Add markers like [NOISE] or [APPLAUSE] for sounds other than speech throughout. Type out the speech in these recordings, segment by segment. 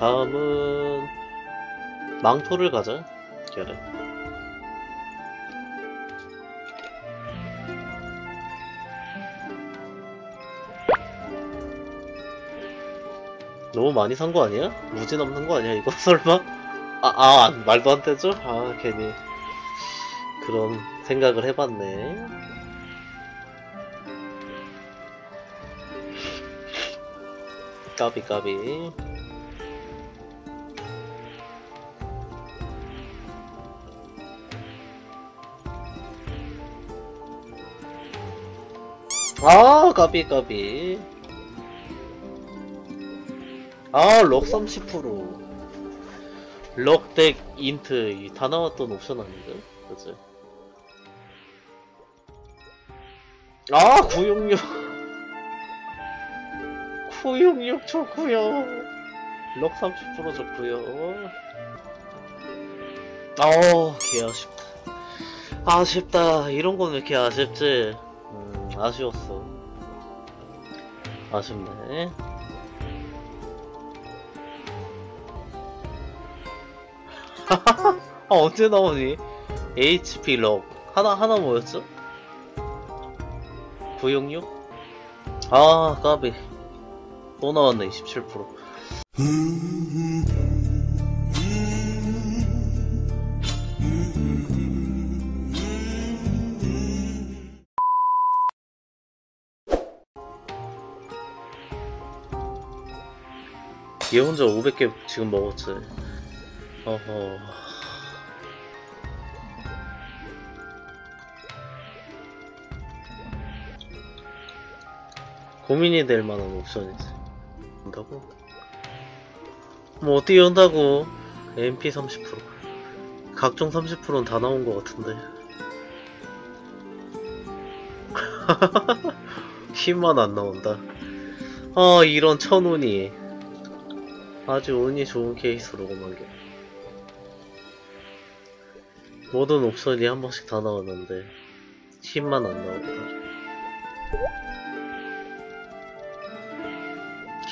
다음은 망토를 가자. 그래. 너무 많이 산 거 아니야? 무지 남는 거 아니야 이거 [LAUGHS] 설마? 아, 아 말도 안 되죠? 아 괜히 그런 생각을 해봤네. 까비 까비. 아 까비 까비. 아, 럭 30%. 럭덱 인트 이다 나왔던 옵션 아닌가? 그치? 아, 966. 966 좋구요. 럭 30% 좋구요. 아우, 개 아쉽다. 아쉽다. 이런 건 왜 이렇게 아쉽지? 음, 아쉬웠어. 아쉽네. [LAUGHS] 아, 언제 나오니? HP 럭 하나 하나 뭐였죠? 966? 아 까비 또 나왔네 27% 얘 혼자 500개 지금 먹었지 어허 고민이 될 만한 옵션이지. 온다고? 뭐 어떻게 온다고? MP 30% 각종 30%는 다 나온 것 같은데. [LAUGHS] 힘만 안 나온다. 아 이런 천운이 아주 운이 좋은 케이스로고만 게. 모든 옵션이 한 번씩 다 나왔는데 힘만 안 나오고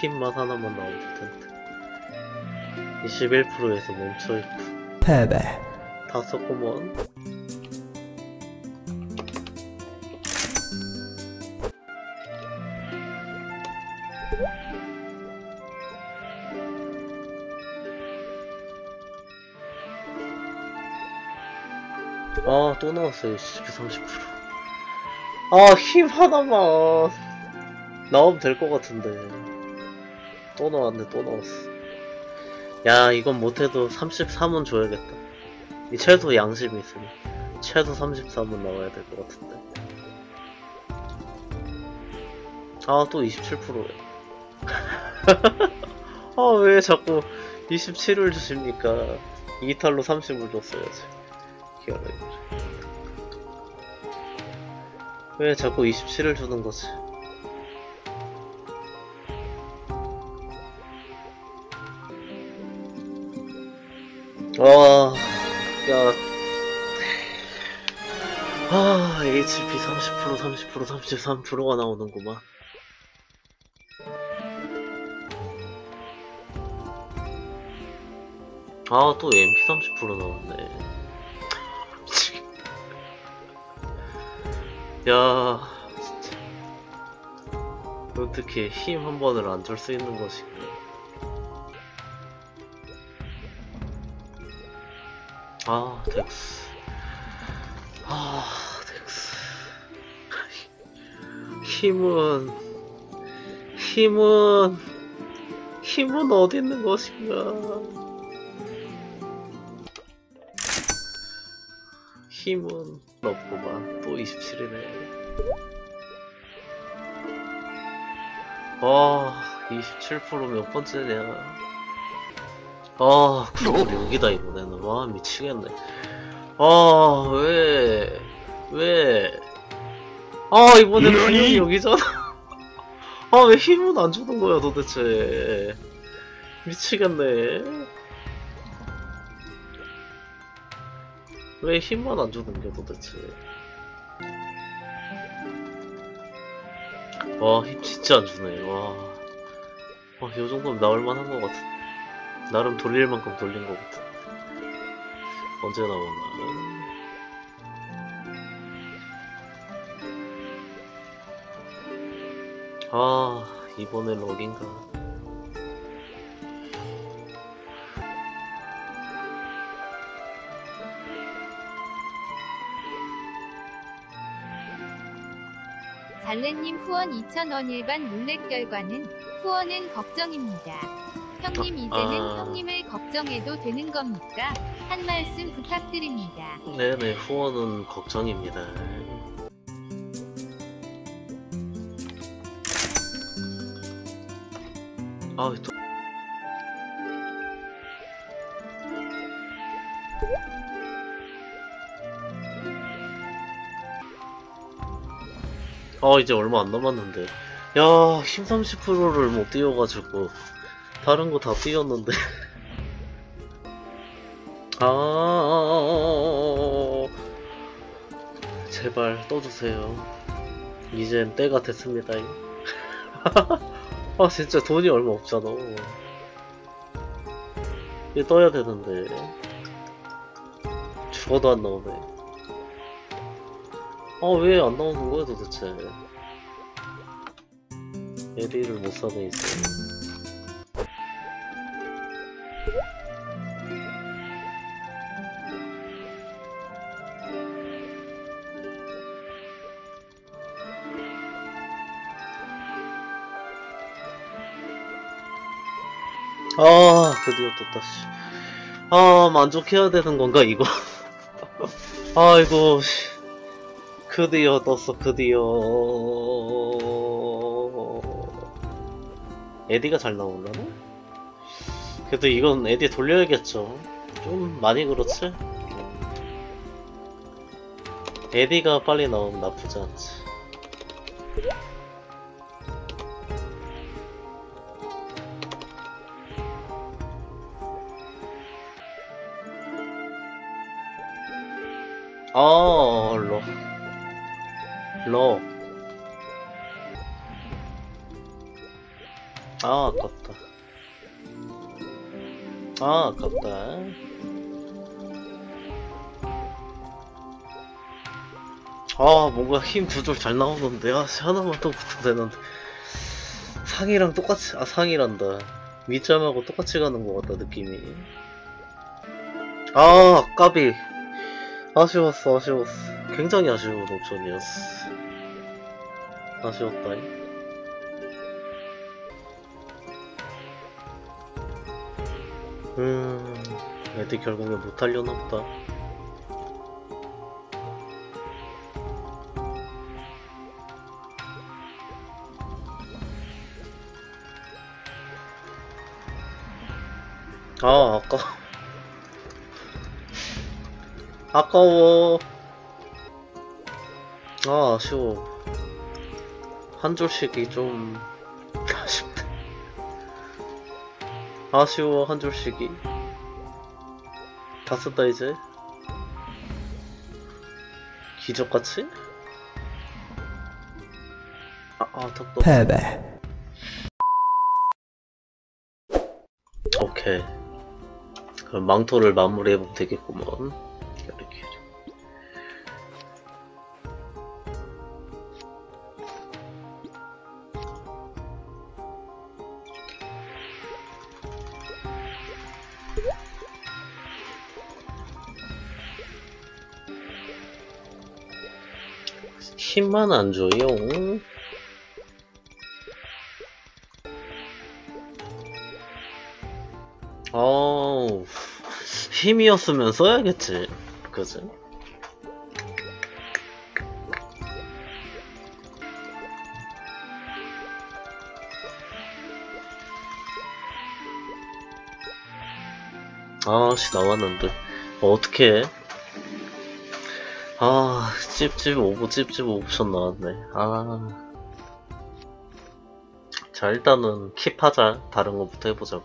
힘만 하나만 나오면 좋 텐데. 21%에서 멈춰있고. 패배. 다 썼구먼 아, 또 나왔어요. 30%. 아, 힘 하나만. 나오면 될 것 같은데. 또 나왔네, 또 나왔어. 야, 이건 못해도 33은 줘야겠다. 이 최소 양심이 있으니. 최소 33은 나와야 될 것 같은데. 아, 또 27%에. [LAUGHS] 아, 왜 자꾸 27을 주십니까? 이탈로 30을 줬어야지. 기어라, 왜 자꾸 27을 주는 거지? 와, 야. 아, HP 30%, 30%, 33%가 나오는구만. 아, 또 MP 30% 나왔네. 야, 진짜. 어떻게 힘 한 번을 안 줄 수 있는 것인가. 아, 덱스. 아, 덱스. 힘은, 힘은, 힘은 어디 있는 것인가. 힘은 없구만. 또 27이네. 아, 27%몇 번째냐. 아, 96이다, 이번에는. 와, 미치겠네. 아, 왜, 왜. 아, 이번에는 너니? 96이잖아. 아, 왜 힘은 안 주는 거야, 도대체. 미치겠네. 왜 힘만 안 주는 게 도대체. 와, 힘 진짜 안 주네, 와. 와, 요 정도면 나올만 한 것 같아. 나름 돌릴 만큼 돌린 것 같아. 언제 나오나? 아, 이번에 럭인가. 잘래님 후원 2,000원 일반 룰렛 결과는 후원은 걱정입니다. 형님 이제는 아. 형님을 걱정해도 되는 겁니까? 한 말씀 부탁드립니다. 네네, 후원은 걱정입니다. 아, 또. 아, 이제 얼마 안 남았는데. 야, 힘 30%를 못 뛰어가지고. 다른 거다 뛰었는데. 아, 제발 떠주세요. 이젠 때가 됐습니다. 아, 진짜 돈이 얼마 없잖아. 이게 떠야 되는데. 죽어도 안 나오네. 아, 왜 안 나오는 거야, 도대체. 에리를 못 사네, 이제. 아, 드디어 떴다, 씨. 아, 만족해야 되는 건가, 이거? [LAUGHS] 아이고, 씨. 드디어 떴어, 드디어. 에디가 잘 나오려나? 그래도 이건 에디 돌려야겠죠. 좀 많이 그렇지? 에디가 빨리 나오면 나쁘지 않지. 아, 러. 러. 아, 아깝다. 아, 아깝다. 아, 뭔가 힘 조절 잘 나오는데. 아, 씨, 하나만 더 붙으면 되는데. 상이랑 똑같이, 아, 상이란다. 밑잠하고 똑같이 가는 것 같다, 느낌이. 아, 까비. 아쉬웠어, 아쉬웠어. 굉장히 아쉬운 옵션이었어. 아쉬웠다잉. 음, 애들 결국에 못하려나 보다. 아, 아까. 아까워. 아, 아쉬워. 한 줄씩이 좀 [LAUGHS] 아쉽다. 아쉬워, 한 줄씩이. 다 썼다, 이제. 기적같이? 아, 아, 덕덕. 패배. 오케이. 그럼 망토를 마무리해보면 되겠구먼. 힘만 안 줘요. 어우, 힘이었으면 써야겠지. 그지? 아씨, 나왔는데. 어, 어떡해. 아, 찝찝 오브, 찝찝 옵션 나왔네. 아. 자, 일단은 킵하자. 다른 거부터 해보자고.